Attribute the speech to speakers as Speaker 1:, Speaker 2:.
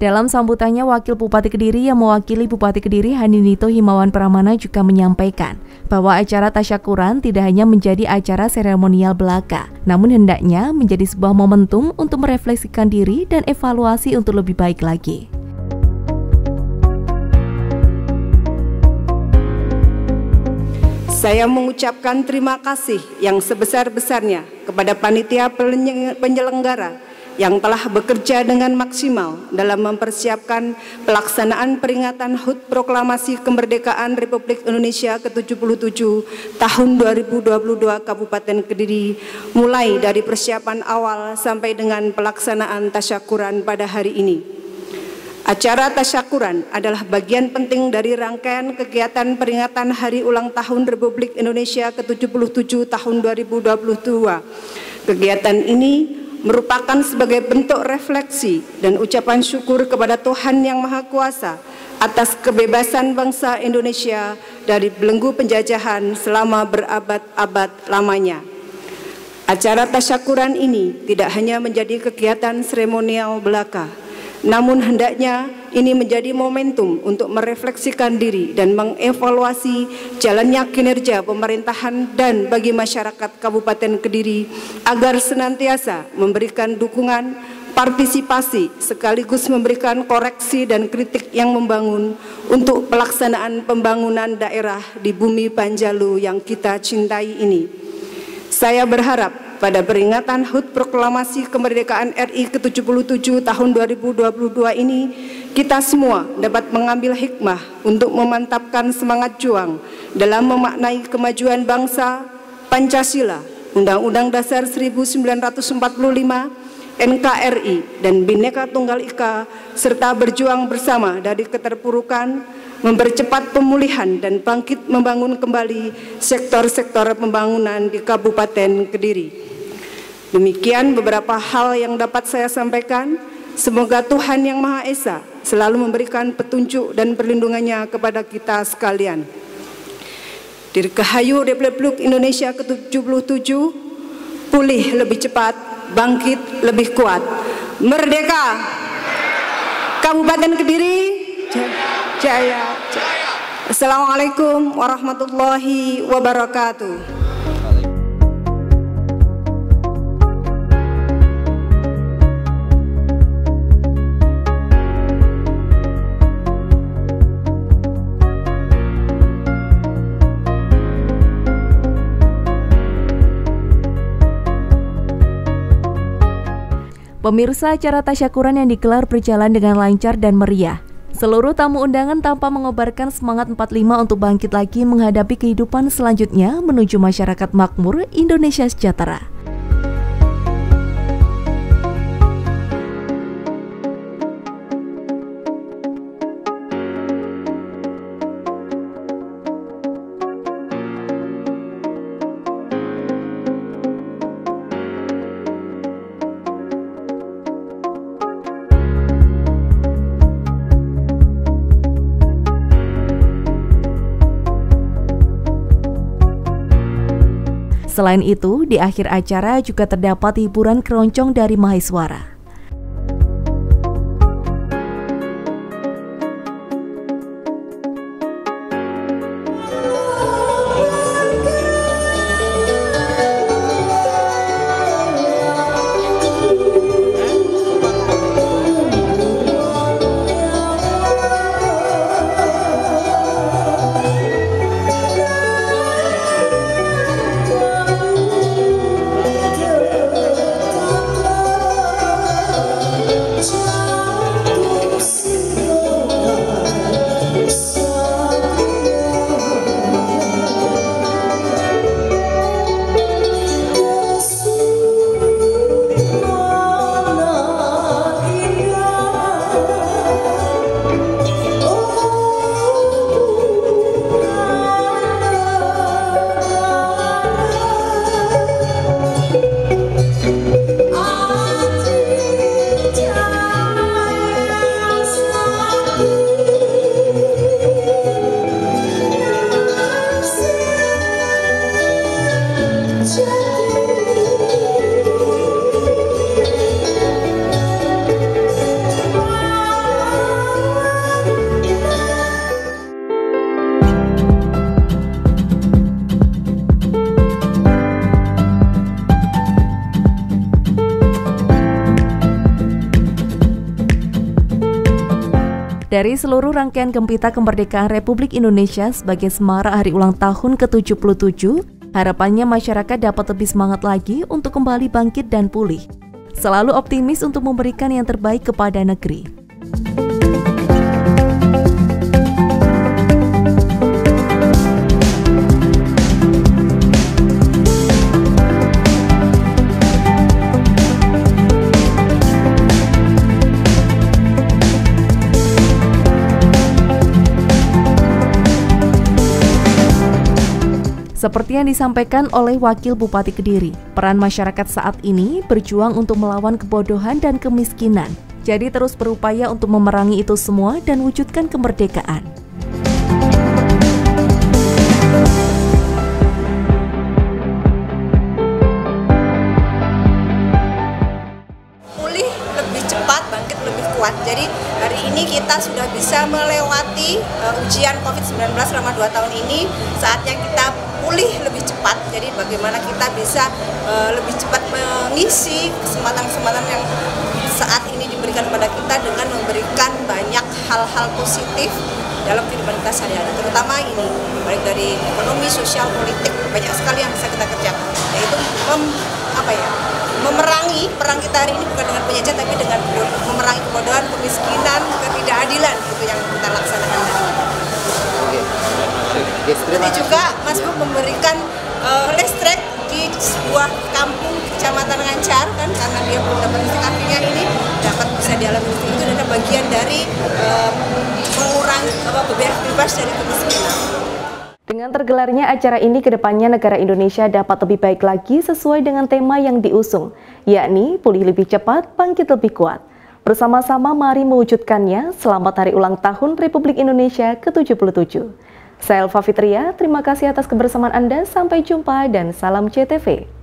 Speaker 1: Dalam sambutannya, Wakil Bupati Kediri yang mewakili Bupati Kediri Haninito Himawan Pramana juga menyampaikan bahwa acara tasyakuran tidak hanya menjadi acara seremonial belaka, namun hendaknya menjadi sebuah momentum untuk merefleksikan diri dan evaluasi untuk lebih baik lagi.
Speaker 2: Saya mengucapkan terima kasih yang sebesar-besarnya kepada panitia penyelenggara yang telah bekerja dengan maksimal dalam mempersiapkan pelaksanaan peringatan HUT Proklamasi Kemerdekaan Republik Indonesia ke-77 tahun 2022 Kabupaten Kediri mulai dari persiapan awal sampai dengan pelaksanaan tasyakuran pada hari ini. Acara tasyakuran adalah bagian penting dari rangkaian kegiatan peringatan Hari Ulang Tahun Republik Indonesia ke-77 tahun 2022. Kegiatan ini merupakan sebagai bentuk refleksi dan ucapan syukur kepada Tuhan Yang Maha Kuasa atas kebebasan bangsa Indonesia dari belenggu penjajahan selama berabad-abad lamanya. Acara tasyakuran ini tidak hanya menjadi kegiatan seremonial belaka, namun hendaknya ini menjadi momentum untuk merefleksikan diri dan mengevaluasi jalannya kinerja pemerintahan dan bagi masyarakat Kabupaten Kediri agar senantiasa memberikan dukungan, partisipasi sekaligus memberikan koreksi dan kritik yang membangun untuk pelaksanaan pembangunan daerah di bumi Panjalu yang kita cintai ini. Saya berharap pada peringatan HUT Proklamasi Kemerdekaan RI ke-77 tahun 2022 ini, kita semua dapat mengambil hikmah untuk memantapkan semangat juang dalam memaknai kemajuan bangsa, Pancasila, Undang-Undang Dasar 1945, NKRI, dan Bhinneka Tunggal Ika, serta berjuang bersama dari keterpurukan, mempercepat pemulihan dan bangkit membangun kembali sektor-sektor pembangunan di Kabupaten Kediri. Demikian beberapa hal yang dapat saya sampaikan. Semoga Tuhan Yang Maha Esa selalu memberikan petunjuk dan perlindungannya kepada kita sekalian. Dirgahayu Republik Indonesia ke-77, pulih lebih cepat, bangkit lebih kuat. Merdeka! Kabupaten Kediri, jaya. Assalamualaikum warahmatullahi wabarakatuh.
Speaker 1: Pemirsa acara tasyakuran yang digelar berjalan dengan lancar dan meriah. Seluruh tamu undangan tanpa mengobarkan semangat 45 untuk bangkit lagi menghadapi kehidupan selanjutnya menuju masyarakat makmur Indonesia sejahtera. Selain itu, di akhir acara juga terdapat hiburan keroncong dari Mahiswara. Dari seluruh rangkaian Gempita Kemerdekaan Republik Indonesia sebagai semarak hari ulang tahun ke-77, harapannya masyarakat dapat lebih semangat lagi untuk kembali bangkit dan pulih. Selalu optimis untuk memberikan yang terbaik kepada negeri. Seperti yang disampaikan oleh Wakil Bupati Kediri, peran masyarakat saat ini berjuang untuk melawan kebodohan dan kemiskinan. Jadi terus berupaya untuk memerangi itu semua dan wujudkan kemerdekaan.
Speaker 2: Kita sudah bisa melewati uh, ujian COVID-19 selama 2 tahun ini. Saatnya kita pulih lebih cepat. Jadi bagaimana kita bisa uh, lebih cepat mengisi kesempatan-kesempatan yang saat ini diberikan kepada kita dengan memberikan banyak hal-hal positif dalam kehidupan kita sehari-hari terutama ini baik dari ekonomi, sosial, politik banyak sekali yang bisa kita kerjakan yaitu mem, apa ya memerangi perang kita hari ini bukan dengan penjajah tapi dengan memerangi kebodohan, kemiskinan, ketidakadilan itu yang kita laksanakan ini. Nanti juga Mas Bu memberikan uh, listrik di sebuah kampung kecamatan Ngancar kan karena dia belum dapat listrik artinya ini dapat bisa dialami listrik itu adalah bagian dari uh, mengurangi apa bebas dari kemiskinan.
Speaker 1: Dengan tergelarnya acara ini, ke depannya negara Indonesia dapat lebih baik lagi sesuai dengan tema yang diusung, yakni pulih lebih cepat, bangkit lebih kuat. Bersama-sama mari mewujudkannya selamat hari ulang tahun Republik Indonesia ke-77. Saya Elva Fitria, terima kasih atas kebersamaan Anda. Sampai jumpa dan salam CTV.